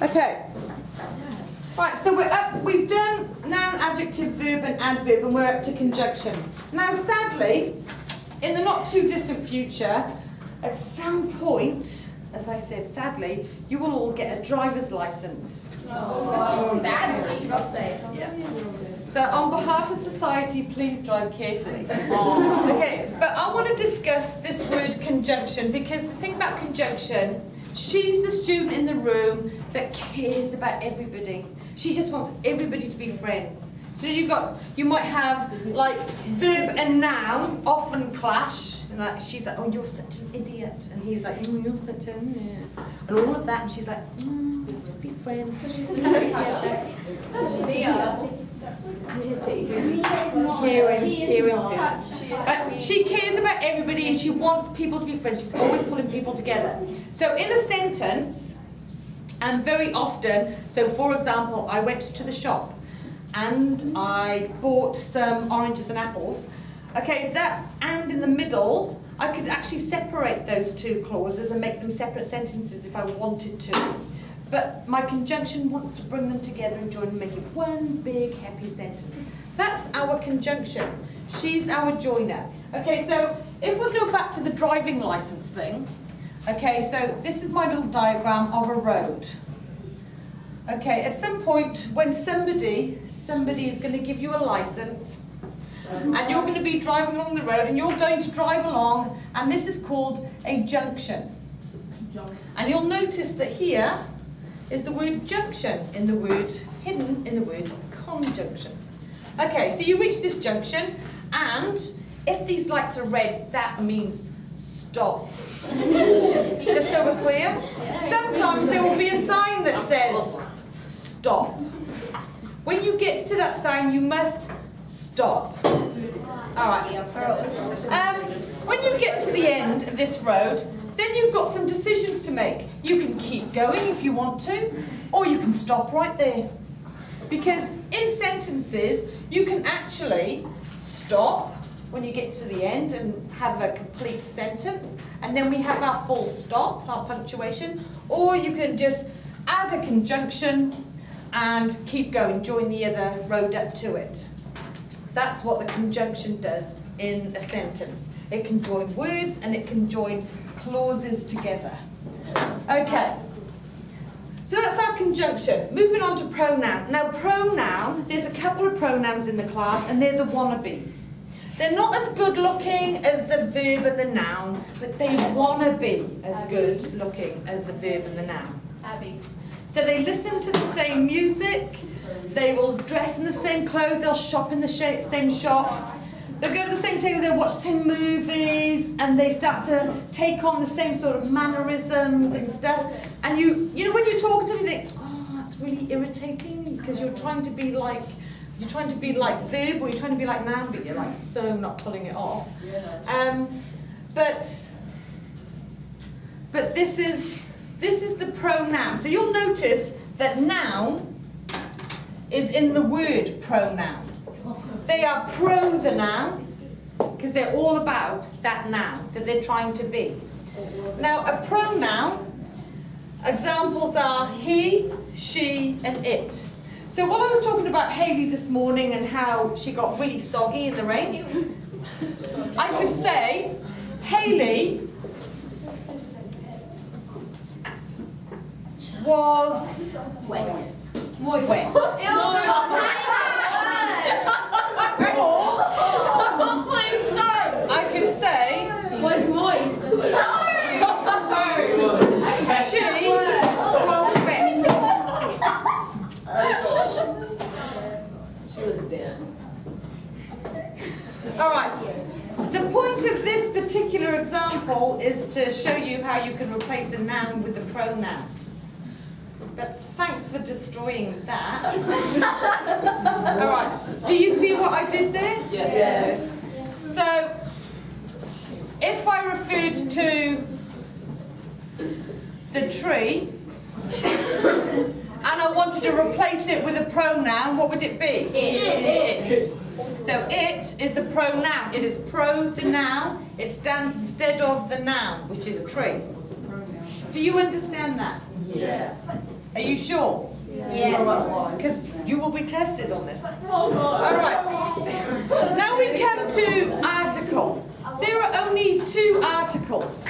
Okay. Right, so we're up, we've done noun, adjective, verb and adverb and we're up to conjunction. Now sadly, in the not too distant future, at some point, as I said, sadly, you will all get a driver's license. Oh, sadly, not say. Yeah. So on behalf of society, please drive carefully. Oh. Okay, but I want to discuss this word conjunction because the thing about conjunction, she's the student in the room that cares about everybody. She just wants everybody to be friends. So you've got, you might have like verb and noun often clash, and like she's like, oh, you're such an idiot, and he's like, oh, you're such an idiot, and all of that, and she's like, mm, let's just be friends. So she's. That's. She cares about everybody and she wants people to be friends. She's always pulling people together. So in a sentence, and very often, so for example, I went to the shop and I bought some oranges and apples. Okay, that and in the middle, I could actually separate those two clauses and make them separate sentences if I wanted to. But my conjunction wants to bring them together and join and make it one big happy sentence. That's our conjunction. She's our joiner. Okay, so if we go back to the driving license thing, okay, so this is my little diagram of a road. Okay, at some point when somebody, somebody is going to give you a license, and you're going to be driving along the road and you're going to drive along and this is called a junction. And you'll notice that here is the word junction in the word hidden in the word conjunction. Okay, so you reach this junction and if these lights are red, that means stop. Just so we're clear. Sometimes there will be a sign that says stop. When you get to that sign, you must stop. All right. Um, when you get to the end of this road, then you've got some decisions to make. You can keep going if you want to, or you can stop right there. Because in sentences, you can actually stop when you get to the end and have a complete sentence, and then we have our full stop, our punctuation, or you can just add a conjunction and keep going, join the other road up to it. That's what the conjunction does in a sentence. It can join words and it can join clauses together. Okay. So that's our conjunction. Moving on to pronoun. Now pronoun, there's a couple of pronouns in the class and they're the wannabes. They're not as good looking as the verb and the noun, but they want to be as good looking as the verb and the noun. Abby. So they listen to the same music, they will dress in the same clothes, they'll shop in the same shops, they'll go to the same table, they'll watch the same movies, and they start to take on the same sort of mannerisms and stuff. And you, you know, when you talk to them, you think, oh, that's really irritating because you're trying to be like, you're trying to be like verb or you're trying to be like noun, but you're like so not pulling it off. Um, but, but this is this is the pronoun. So you'll notice that noun is in the word pronoun. They are pro the noun because they're all about that noun that they're trying to be. Now a pronoun, examples are he, she and it. So while I was talking about Haley this morning and how she got really soggy in the rain, I could say Haley was Wet. wet. Please no. I could say Was moist. she was wet. She was dead. All right. The point of this particular example is to show you how you can replace a noun with a pronoun. But thanks for destroying that. All right. Do you see what I did there? Yes. So, if I referred to the tree and I wanted to replace it with a pronoun, what would it be? It. So it is the pronoun. It is pro the noun. It stands instead of the noun, which is tree. Do you understand that? Yes. Are you sure? Yeah. Because you will be tested on this. All right. Now we come to article. There are only two articles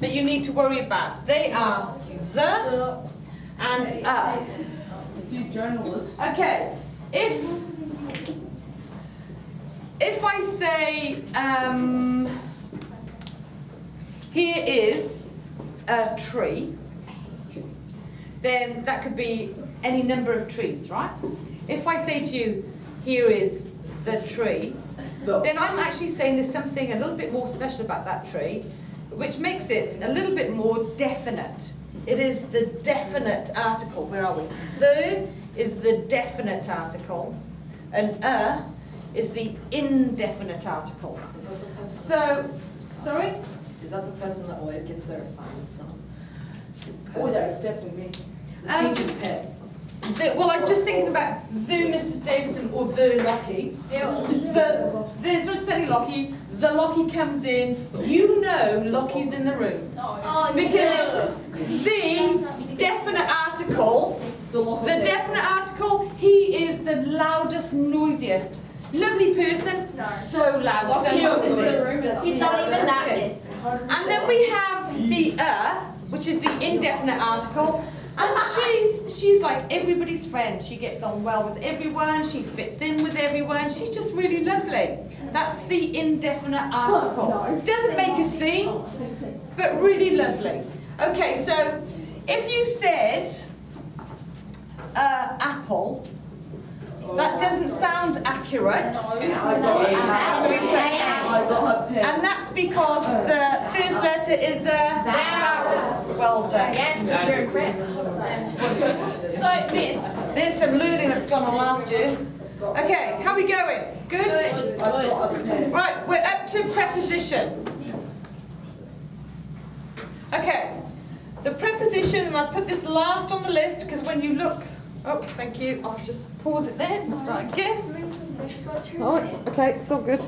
that you need to worry about. They are the and a. See, journalists. Okay. If if I say um, here is a tree, then that could be any number of trees, right? If I say to you, here is the tree, then I'm actually saying there's something a little bit more special about that tree, which makes it a little bit more definite. It is the definite article. Where are we? The is the definite article, and a is the indefinite article. So, sorry? Is that the person that always gets their assignments done? It's Oh, that's definitely me. The Um, teacher's pet. The, well, I'm just thinking about the Mrs. Davidson or the Lockie. The, there's not just any Lockie. The Lockie comes in. You know Lockie's in the room. Oh, Because the definite article, The lock the definite article, he is the loudest, noisiest. Lovely person, No. so loud. Lock so you up into the room and He's not even that miss. And then we have the uh, which is the indefinite article. And she's she's like everybody's friend. She gets on well with everyone. She fits in with everyone. She's just really lovely. That's the indefinite article. Doesn't make a scene, but really lovely. Okay, so if you said uh, apple, that doesn't sound accurate. I got a So we put I got a pen. and that's because the first letter is a vowel. Well done. Yes, you're. So, miss. There's some learning that's gone on last year. Okay, how we going? Good? I got. Right, we're up to preposition. Okay, the preposition, and I've put this last on the list because when you look, oh, thank you, I'll just pause it there and start again. Oh, okay, it's all good.